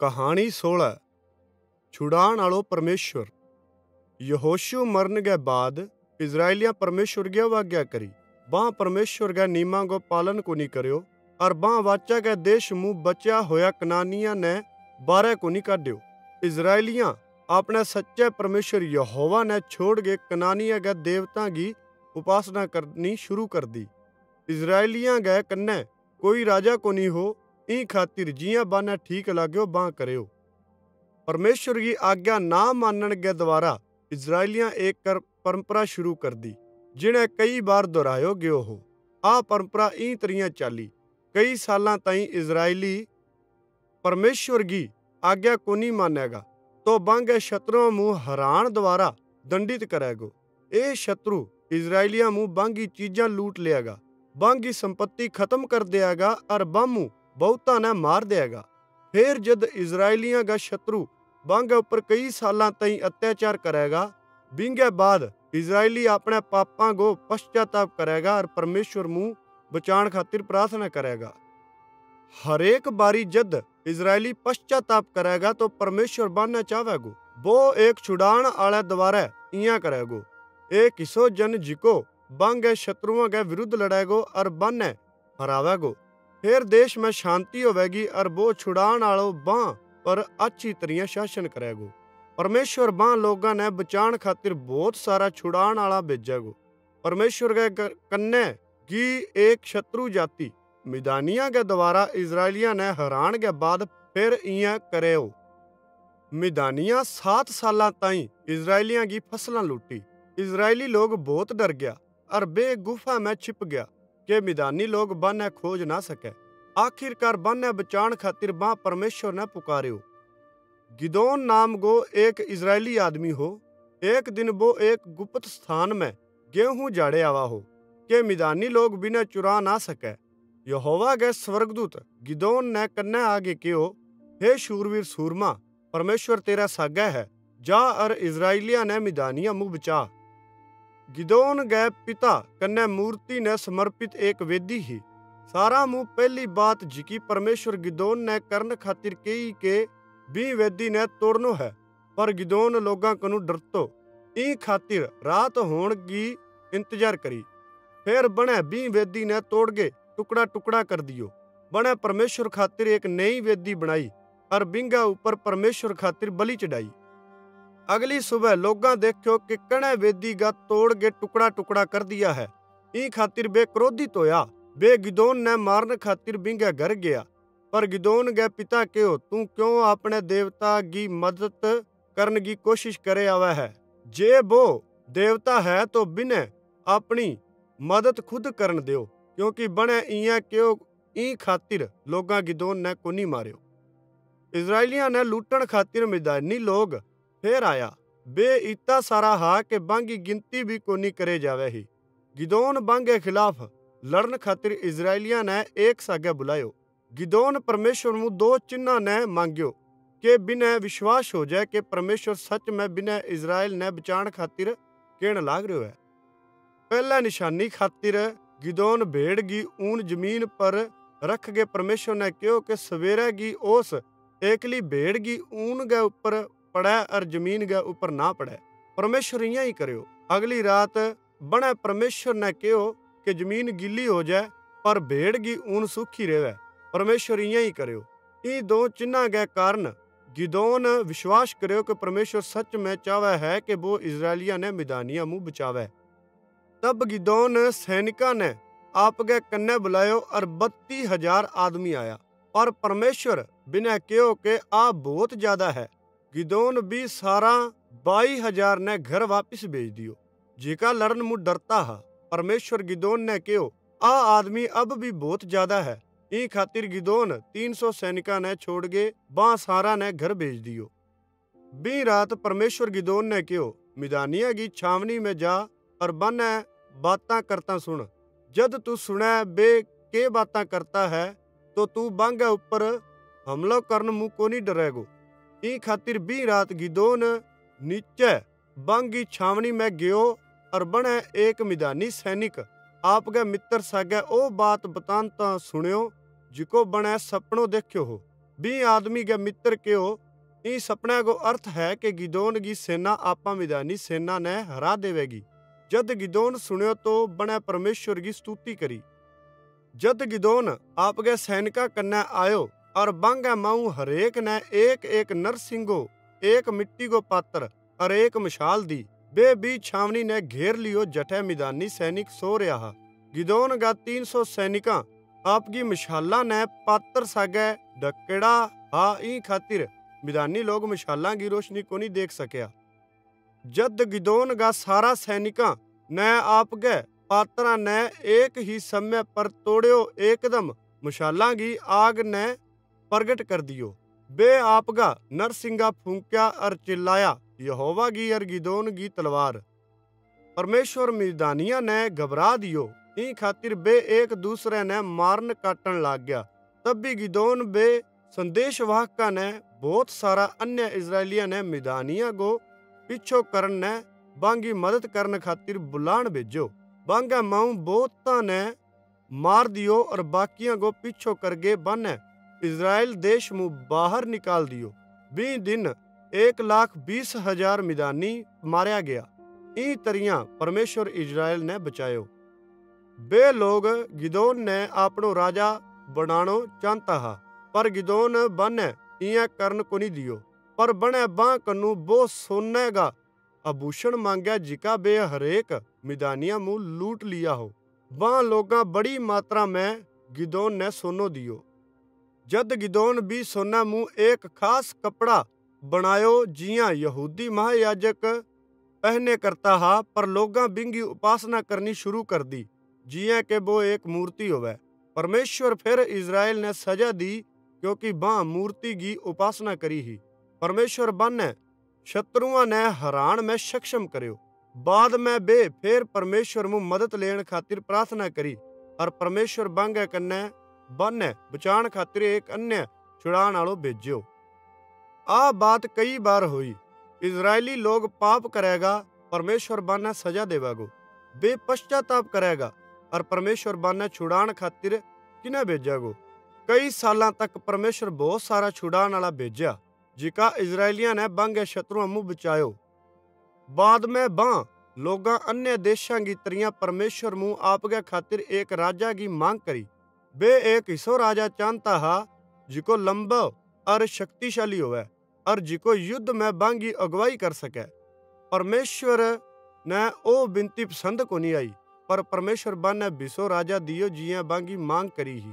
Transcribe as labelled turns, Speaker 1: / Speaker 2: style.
Speaker 1: कहानी सोलह छुड़ान आलो परमेश्वर यहोशु मरन के बाद इज़राइलिया परमेश्वर की आज्ञा करी बां परमेश्वर के नियमा को पालन को नहीं करियो और बां वाचा के देश मुँह बचा होया कनानिया ने बारह को नहीं काढ़ियो इज़राइलिया अपने सच्चे परमेश्वर यहोवा ने छोड़ के कनानिया के देवता की उपासना करनी शुरू कर दी इज़राइलिया के कन्ने कोई राजा को नहीं हो ई खातिर जिया बाने ठीक लाग्यो, बां करियो परमेश्वर की आज्ञा ना मानने के द्वारा इज़राइलिया एक कर परंपरा शुरू कर दी जिन्हें कई बार दोहरायो गयो हो। आ परंपरा ई तरिया चाली। कई साल ताई इज़राइली परमेश्वर की आज्ञा को नहीं मानेगा तो बांगे शत्रुओं मुँह हरान द्वारा दंडित करेगो। ए शत्रु इज़राइलिया मुँह बांगी चीजा लूट लेगा बांगी संपत्ति खत्म कर देगा और बामू ने मार देगा फिर जद इज़राइलिया का शत्रु बांगे ऊपर कई साल ताई अत्याचार करेगा बिंगे बाद इज़राइली अपने पापा को पश्चाताप करेगा और परमेश्वर मुँह बचाण खातिर प्रार्थना करेगा हरेक बारी जद इज़राइली पश्चाताप करेगा तो परमेश्वर बनना चाहेगो वो एक छुड़ान आले द्वारा इया करेगो एक हिस्सो जन जिको बांगे शत्रुओं के विरुद्ध लड़ेगो और बने हरावेगो फिर देश में शांति होवेगी और वो छुड़ान आलो बां पर अच्छी तरह शासन करेगो परमेश्वर बां लोगों ने बचाण खातिर बहुत सारा छुड़ान आला भेजेगो परमेश्वर के कन्ने की एक शत्रु जाति मिदानिया के द्वारा इज़राइलिया ने हरान के बाद फिर इया करे मिदानिया सात साल ताई इज़राइलिया की फसला लूटी इज़राइली लोग बहुत डर गया और बे गुफा में छिप गया के मिदानी लोग बाने खोज ना सके। आखिरकार बाने बचाण खातिर बा परमेश्वर ने पुकारियो गिदोन नाम गो एक इज़राइली आदमी हो। एक दिन वो एक गुप्त स्थान में गेहूँ जाड़े आवा हो। के मिदानी लोग बिना चुरा ना सके। यहोवा के स्वर्गदूत गिदोन ने कन्ने आगे क्यों हे शूरवीर सूरमा, परमेश्वर तेरा सागा है। जा और इज़राइलिया ने मिदानिया मुँह बचा। गिदोन गए पिता कन्ने मूर्ति ने समर्पित एक वेदी ही सारा मुँह पहली बात जिकी परमेश्वर गिदोन ने करन खातिर कई के भी वेदी ने तोड़नो है पर गिदोन लोगा कनु डरतो ई खातिर रात होण की इंतज़ार करी फिर बने भी वेदी ने तोड़ के टुकड़ा टुकड़ा कर दियो बने परमेश्वर खातिर एक नई वेदी बनाई और बिंगा ऊपर परमेश्वर खातिर बलि चढ़ाई अगली सुबह लोगा देखो कि कणे वेदी का तोड़ के टुकड़ा टुकड़ा कर दिया है ई खातिर बे क्रोधित होया बे गिदोन ने मारन खातिर बिंगे घर गया पर गिदोन के पिता क्यों तू क्यों अपने देवता की मदद करने की कोशिश करे आवे है जे वो देवता है तो बिने अपनी मदद खुद करन दियो क्योंकि बने इया क्यों ई खातिर लोगा गिदोन ने कोनी मारियो इज़राइलिया ने लूटन खातिर मैदानी लोग फिर आया बे इतना सारा हा के बांगी गिनती भी कोनी करे जावे ही गिदोन बांगे खिलाफ लड़न खातिर इज़राइलिया ने एक सागे बुलायो गिदोन परमेश्वर मु दो चिन्ह ने मांगियो के बिना विश्वास हो जाए कि परमेश्वर सच में बिना इज़राइल ने बचाण खातिर कहण लाग रहो है पहला निशानी खातिर गिदोन भेड़ की ऊन ज़मीन पर रख के परमेश्वर ने कहो कि सवेरे की ओस एकली भेड़ की ऊन के ऊपर पड़े और ज़मीन के ऊपर ना पड़े। परमेश्वर इं ही करो अगली रात बने परमेश्वर ने कहो कि ज़मीन गिली हो जाए, पर भेड़ की ऊन सूखी रहे परमेश्वर इं ही करो इन दो चिन्ह के कारण गिदोन विश्वास करो कि परमेश्वर सच में चावे है कि वो इज़राइलिया ने मिदानिया मुँह बचावे। तब गिदोन सैनिका ने आप आपके कन्ने बुलायो और बत्ती हज़ार आदमी आया। और परमेश्वर बिना कहो के आ बहुत ज़्यादा है। गिदोन भी सारा बाई हज़ार ने घर वापिस भेज दियो। जिका लड़न मुँह डरता है, परमेश्वर गिदोन ने क्यों आ आदमी अब भी बहुत ज़्यादा है। ई खातिर गिदोन तीन सौ सैनिका ने छोड़ के बा सारा ने घर भेज दियो बी रात परमेश्वर गिदोन ने क्यों मिदानिया की छावनी में जा और बन बातें करता सुन जद तू सुने बे के बातें करता है तो तू बांगे ऊपर हमला करन मुँह को नहीं डरेगो। ई खातिर बी रात गिदोन नीचे बांगी छावनी में गयो और बने एक मिदानी सैनिक आपके मित्र सागे ओ बात बतानता सुनियो जिको बने सपनो देखो हो बी आदमी के मित्र क्यों ई सपने को अर्थ है कि गिदोन की सेना आपा मिदानी सेना ने हरा देवेगी जद गिदोन सुनियो तो बने परमेश्वर की स्तुति करी जद गिदोन आपके सैनिका कन्ने आयो और बांगे माऊ हरेक ने एक एक नरसिंगो, एक मिट्टी को पात्र और एक मशाल दी। बे भी छावनी ने घेर लियो जठे मिदानी सैनिक सो रहा। गिदोन गा तीन सौ सैनिका आपकी मशाला ने पात्र सागे डकेड़ा हा ई खातिर मिदानी लोग मशाला की रोशनी को नहीं देख सकया जद गिदोन गा सारा सैनिका ने आपके पात्रा ने एक ही समय पर तोड़ियो एकदम मशाला की आग ने प्रगट कर दियो बे आपगा नरसिंगा फूंक्या और चिल्लाया यहोवा की और गिदोन की तलवार परमेश्वर मिदानिया ने घबरा दियो ई खातिर बे एक दूसरे ने मारन काटन लाग गया तब भी गिदोन बे संदेशवाहका ने बहुत सारा अन्य इसराइलिया ने मिदानिया को पीछो करन ने बांगी मदद करने खातिर बुलान भेजो बांगा माऊ बहुता ने मार दियो और बाकिया को पीछो करके बने इसराइल देश मु बाहर निकाल दियो। बी दिन एक लाख बीस हज़ार मिदानी मारा गया। ई तरिया परमेश्वर इज़राइल ने बचायो। बे लोग गिदोन ने आपनो राजा बनानो चाहता हा, पर गिदोन बने इया करन को नहीं दियो। पर बने बां कनु बो सोने का आभूषण मांगया जिका बे हरेक मिदानिया मुँह लूट लिया हो। बां लोगा बड़ी मात्रा में गिदोन ने सोनो दियो। जद गिदोन भी सोना मुँह एक खास कपड़ा बनायो, जिया यहूदी महायाजक पहने करता हा, पर लोगा बिंगी उपासना करनी शुरू कर दी, जिया के वो एक मूर्ति होवे। परमेश्वर फिर इज़राइल ने सजा दी, क्योंकि बां मूर्ति की उपासना करी ही। परमेश्वर बन शत्रुआ ने हरान में सक्षम करियो। बाद में बे फिर परमेश्वर मु मदद लेन खातिर प्रार्थना करी और परमेश्वर बांगे कन्ने बन ने बचाण खातिर एक अन्य छुड़ान आलो भेज्यो आ बात कई बार हुई इज़राइली लोग पाप करेगा परमेश्वर बाने सजा देवागो बे पश्चाताप करेगा और परमेश्वर बाने छुड़ान खातिर किने भेजागो कई साल तक परमेश्वर बहुत सारा छुड़ान वाला भेजा जिका इज़राइलिया ने बांगे शत्रुओं मुँह बचायो बाद में बां लोगा अन्य देशा की तरिया परमेश्वर मुँह आपके खातिर एक राजा की बे एक ऐसो राजा चाहता हा, जिको लंबा और शक्तिशाली होवे, और जिको युद्ध में बांगी अगुवाई कर सके। परमेश्वर ने ओ बिनती पसंद को नहीं आई, पर परमेश्वर बा ने बिसो राजा दियो जिया बांगी मांग करी ही।